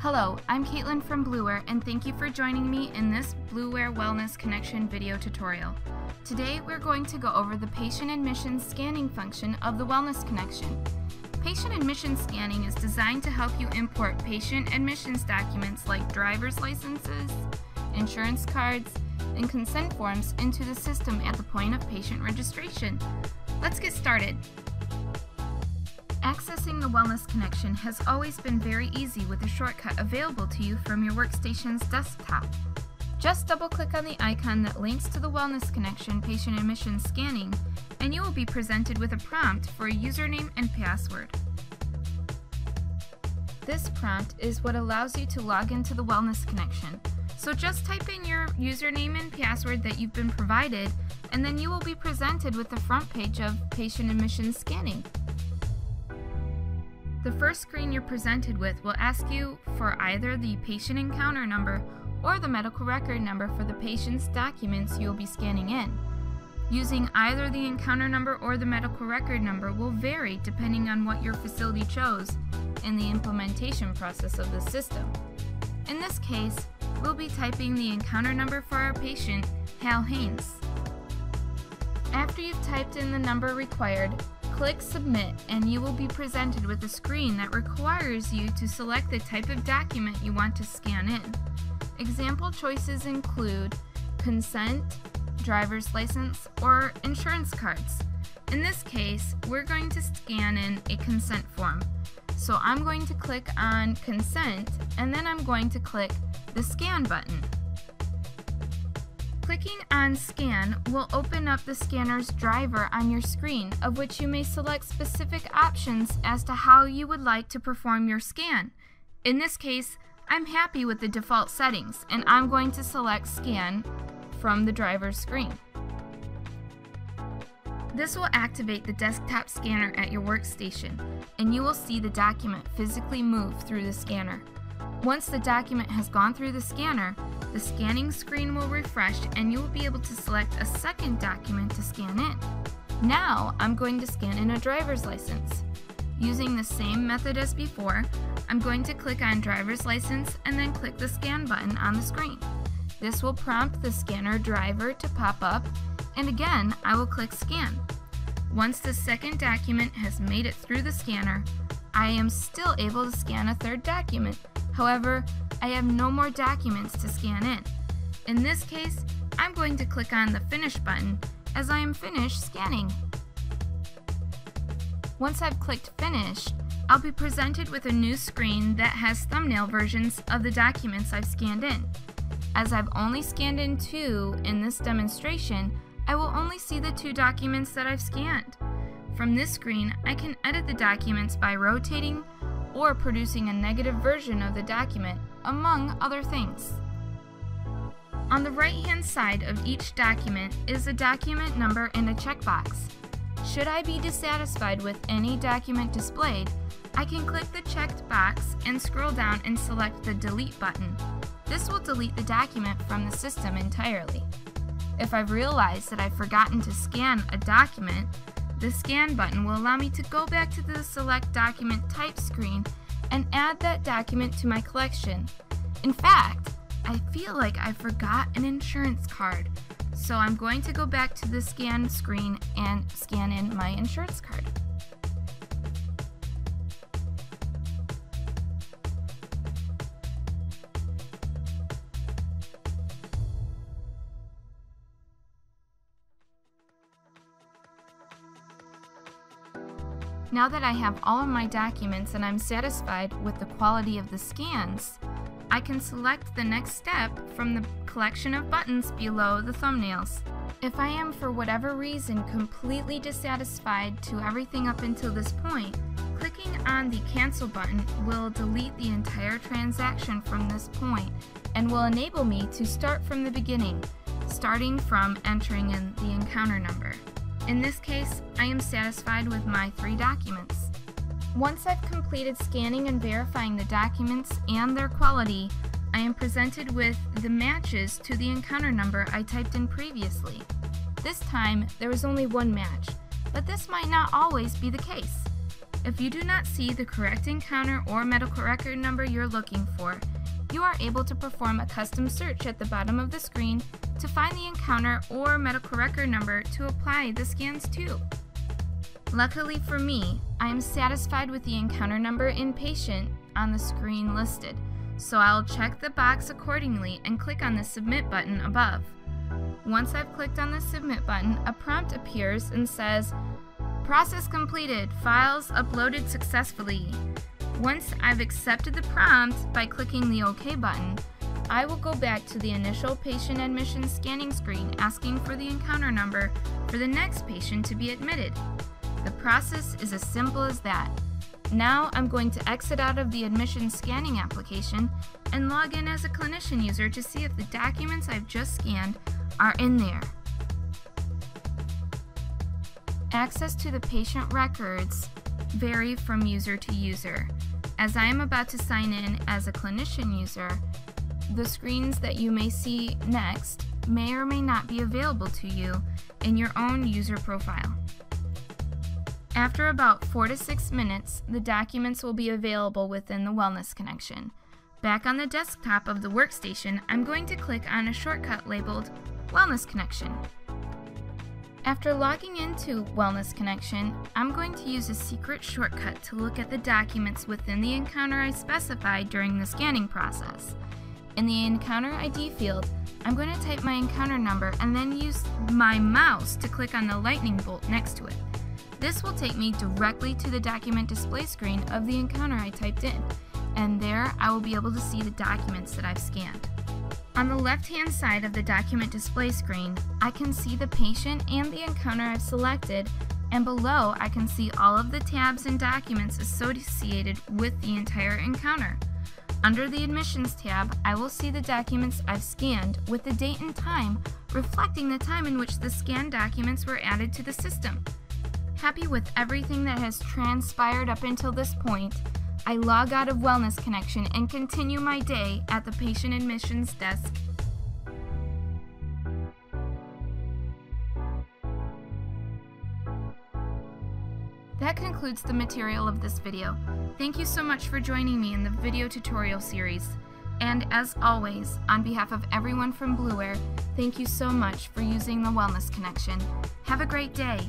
Hello, I'm Caitlin from BlueWare and thank you for joining me in this BlueWare Wellness Connection video tutorial. Today we're going to go over the patient admission scanning function of the Wellness Connection. Patient admission scanning is designed to help you import patient admissions documents like driver's licenses, insurance cards, and consent forms into the system at the point of patient registration. Let's get started. Accessing the Wellness Connection has always been very easy with a shortcut available to you from your workstation's desktop. Just double click on the icon that links to the Wellness Connection patient admission scanning, and you will be presented with a prompt for a username and password. This prompt is what allows you to log into the Wellness Connection. So just type in your username and password that you've been provided, and then you will be presented with the front page of patient admission scanning. The first screen you're presented with will ask you for either the patient encounter number or the medical record number for the patient's documents you'll be scanning in. Using either the encounter number or the medical record number will vary depending on what your facility chose in the implementation process of the system. In this case, we'll be typing the encounter number for our patient, Hal Haynes. After you've typed in the number required, Click Submit and you will be presented with a screen that requires you to select the type of document you want to scan in. Example choices include consent, driver's license, or insurance cards. In this case, we're going to scan in a consent form. So I'm going to click on consent and then I'm going to click the scan button. Clicking on Scan will open up the scanner's driver on your screen, of which you may select specific options as to how you would like to perform your scan. In this case, I'm happy with the default settings, and I'm going to select Scan from the driver's screen. This will activate the desktop scanner at your workstation, and you will see the document physically move through the scanner. Once the document has gone through the scanner, the scanning screen will refresh and you will be able to select a second document to scan in. Now I'm going to scan in a driver's license. Using the same method as before, I'm going to click on driver's license and then click the scan button on the screen. This will prompt the scanner driver to pop up and again I will click scan. Once the second document has made it through the scanner, I am still able to scan a third document However, I have no more documents to scan in. In this case, I'm going to click on the Finish button as I am finished scanning. Once I've clicked Finish, I'll be presented with a new screen that has thumbnail versions of the documents I've scanned in. As I've only scanned in two in this demonstration, I will only see the two documents that I've scanned. From this screen, I can edit the documents by rotating or producing a negative version of the document, among other things. On the right-hand side of each document is a document number and a checkbox. Should I be dissatisfied with any document displayed, I can click the checked box and scroll down and select the Delete button. This will delete the document from the system entirely. If I've realized that I've forgotten to scan a document, the Scan button will allow me to go back to the Select Document Type screen and add that document to my collection. In fact, I feel like I forgot an insurance card, so I'm going to go back to the Scan screen and scan in my insurance card. Now that I have all of my documents and I'm satisfied with the quality of the scans, I can select the next step from the collection of buttons below the thumbnails. If I am for whatever reason completely dissatisfied to everything up until this point, clicking on the cancel button will delete the entire transaction from this point and will enable me to start from the beginning, starting from entering in the encounter number. In this case, I am satisfied with my three documents. Once I've completed scanning and verifying the documents and their quality, I am presented with the matches to the encounter number I typed in previously. This time, there was only one match, but this might not always be the case. If you do not see the correct encounter or medical record number you're looking for, you are able to perform a custom search at the bottom of the screen to find the encounter or medical record number to apply the scans to. Luckily for me, I am satisfied with the encounter number in patient on the screen listed, so I'll check the box accordingly and click on the Submit button above. Once I've clicked on the Submit button, a prompt appears and says, Process completed, files uploaded successfully. Once I've accepted the prompt by clicking the OK button, I will go back to the initial patient admission scanning screen asking for the encounter number for the next patient to be admitted. The process is as simple as that. Now I'm going to exit out of the admission scanning application and log in as a clinician user to see if the documents I've just scanned are in there. Access to the patient records vary from user to user. As I am about to sign in as a clinician user, the screens that you may see next may or may not be available to you in your own user profile. After about 4 to 6 minutes, the documents will be available within the Wellness Connection. Back on the desktop of the workstation, I'm going to click on a shortcut labeled Wellness Connection. After logging into Wellness Connection, I'm going to use a secret shortcut to look at the documents within the encounter I specified during the scanning process. In the Encounter ID field, I'm going to type my encounter number and then use my mouse to click on the lightning bolt next to it. This will take me directly to the document display screen of the encounter I typed in, and there I will be able to see the documents that I've scanned. On the left-hand side of the document display screen, I can see the patient and the encounter I've selected, and below I can see all of the tabs and documents associated with the entire encounter. Under the Admissions tab, I will see the documents I've scanned with the date and time reflecting the time in which the scanned documents were added to the system. Happy with everything that has transpired up until this point, I log out of Wellness Connection and continue my day at the patient admissions desk. That concludes the material of this video. Thank you so much for joining me in the video tutorial series. And as always, on behalf of everyone from BlueWare, thank you so much for using the Wellness Connection. Have a great day!